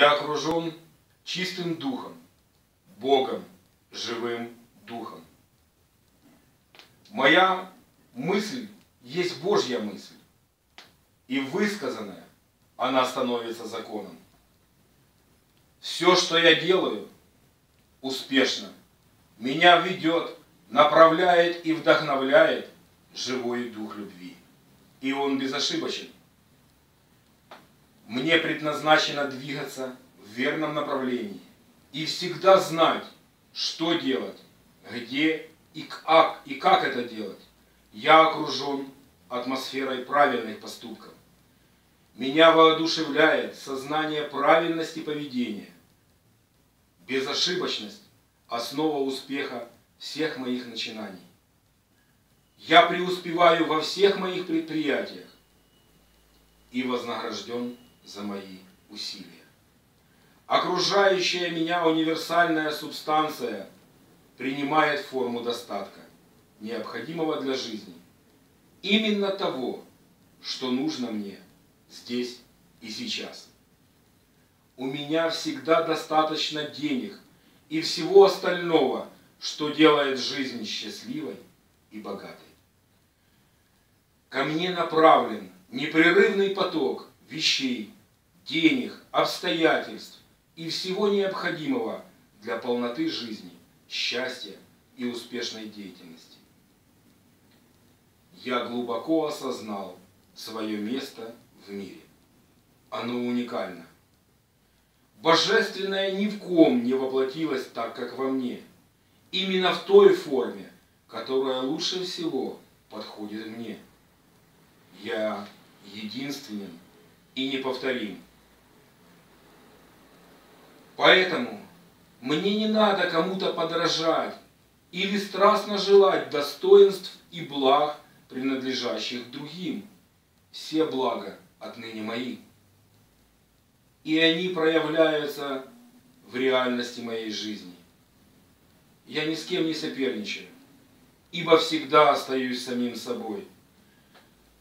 Я окружен чистым духом, Богом, живым духом. Моя мысль есть Божья мысль, и высказанная она становится законом. Все, что я делаю, успешно. Меня ведет, направляет и вдохновляет живой дух любви. И он безошибочен. Мне предназначено двигаться в верном направлении и всегда знать, что делать, где и как, и как это делать. Я окружен атмосферой правильных поступков. Меня воодушевляет сознание правильности поведения. Безошибочность – основа успеха всех моих начинаний. Я преуспеваю во всех моих предприятиях и вознагражден за мои усилия. Окружающая меня универсальная субстанция принимает форму достатка, необходимого для жизни. Именно того, что нужно мне здесь и сейчас. У меня всегда достаточно денег и всего остального, что делает жизнь счастливой и богатой. Ко мне направлен непрерывный поток вещей, денег, обстоятельств и всего необходимого для полноты жизни, счастья и успешной деятельности. Я глубоко осознал свое место в мире. Оно уникально. Божественное ни в ком не воплотилось так, как во мне. Именно в той форме, которая лучше всего подходит мне. Я единственен и неповторим. Поэтому мне не надо кому-то подражать или страстно желать достоинств и благ, принадлежащих другим. Все блага отныне мои. И они проявляются в реальности моей жизни. Я ни с кем не соперничаю, ибо всегда остаюсь самим собой –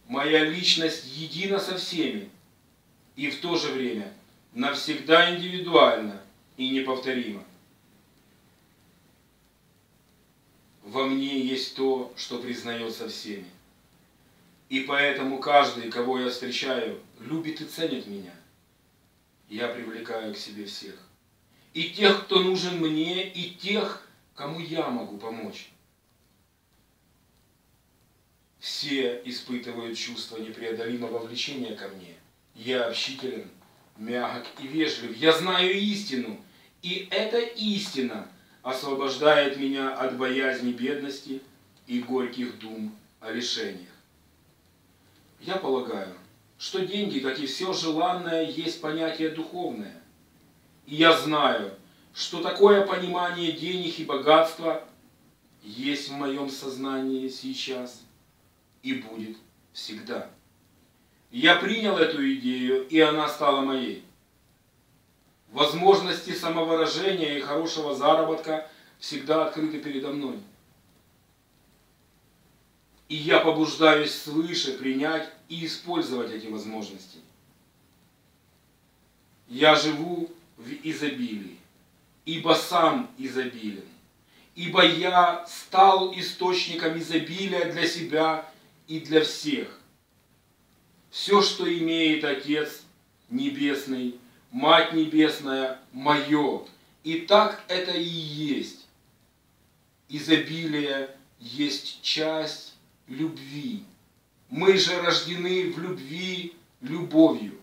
моя личность едина со всеми и в то же время навсегда индивидуальна и неповторима. Во мне есть то, что признается всеми. И поэтому каждый, кого я встречаю, любит и ценит меня. Я привлекаю к себе всех. И тех, кто нужен мне, и тех, кому я могу помочь. Все испытывают чувство непреодолимого влечения ко мне. Я общителен, мягок и вежлив. Я знаю истину. И эта истина освобождает меня от боязни бедности и горьких дум о лишениях. Я полагаю, что деньги, как и все желанное, есть понятие духовное. И я знаю, что такое понимание денег и богатства есть в моем сознании сейчас – и будет всегда. Я принял эту идею, и она стала моей. Возможности самовыражения и хорошего заработка всегда открыты передо мной. И я побуждаюсь свыше принять и использовать эти возможности. Я живу в изобилии, ибо сам изобилен. Ибо я стал источником изобилия для себя и для всех. Все, что имеет Отец Небесный, Мать Небесная, мое. И так это и есть. Изобилие есть часть любви. Мы же рождены в любви любовью.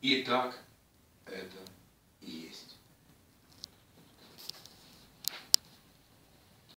И так это